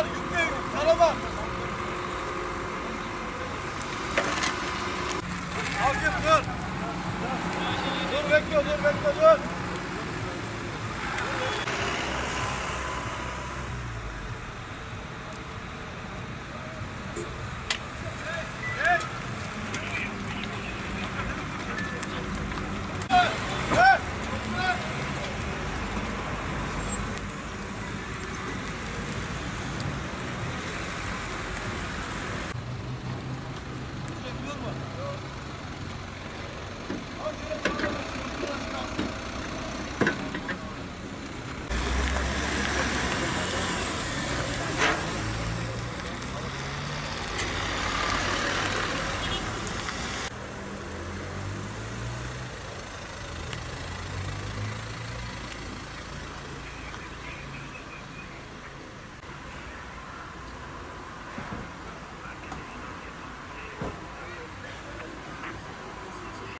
var yükleyin. Araba. Akif dur. Dur bekle dur bekle dur.